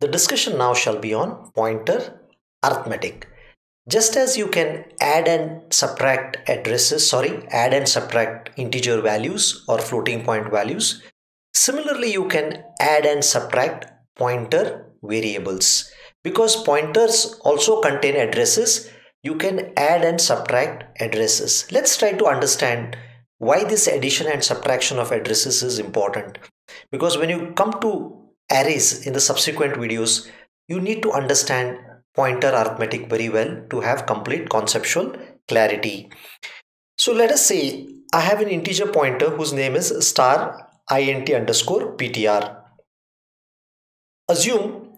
The discussion now shall be on pointer arithmetic. Just as you can add and subtract addresses, sorry, add and subtract integer values or floating point values, similarly you can add and subtract pointer variables. Because pointers also contain addresses, you can add and subtract addresses. Let's try to understand why this addition and subtraction of addresses is important. Because when you come to arrays in the subsequent videos, you need to understand pointer arithmetic very well to have complete conceptual clarity. So let us say I have an integer pointer whose name is star int underscore ptr. Assume,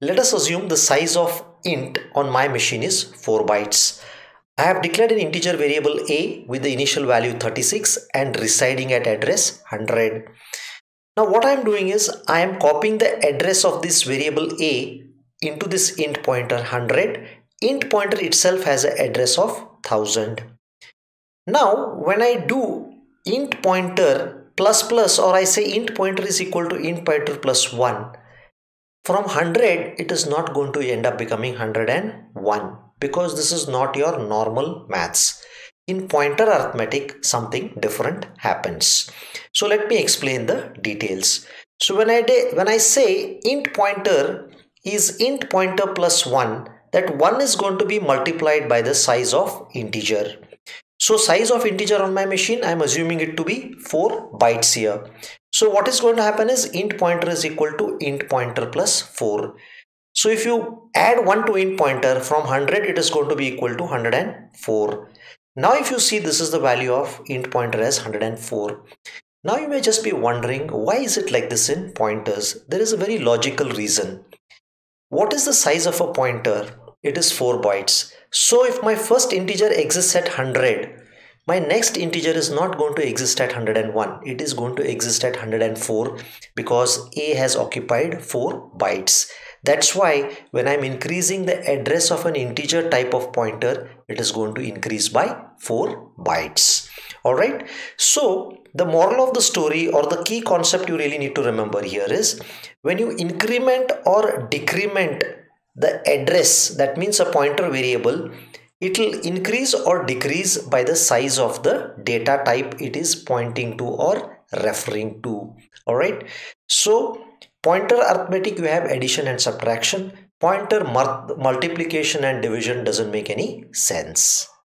let us assume the size of int on my machine is 4 bytes. I have declared an integer variable a with the initial value 36 and residing at address 100. Now what I am doing is I am copying the address of this variable a into this int pointer 100. Int pointer itself has an address of 1000. Now when I do int pointer plus plus or I say int pointer is equal to int pointer plus 1 from 100 it is not going to end up becoming 101 because this is not your normal maths in pointer arithmetic something different happens. So let me explain the details. So when i when i say int pointer is int pointer plus 1 that 1 is going to be multiplied by the size of integer. So size of integer on my machine i'm assuming it to be 4 bytes here. So what is going to happen is int pointer is equal to int pointer plus 4 so if you add 1 to int pointer from 100 it is going to be equal to 104 now if you see this is the value of int pointer as 104. Now you may just be wondering why is it like this in pointers? There is a very logical reason. What is the size of a pointer? It is 4 bytes. So if my first integer exists at 100, my next integer is not going to exist at 101. It is going to exist at 104 because A has occupied 4 bytes. That's why when I'm increasing the address of an integer type of pointer, it is going to increase by 4 bytes. Alright, so the moral of the story or the key concept you really need to remember here is when you increment or decrement the address, that means a pointer variable, it will increase or decrease by the size of the data type it is pointing to or referring to. Alright, so Pointer arithmetic you have addition and subtraction. Pointer multiplication and division doesn't make any sense.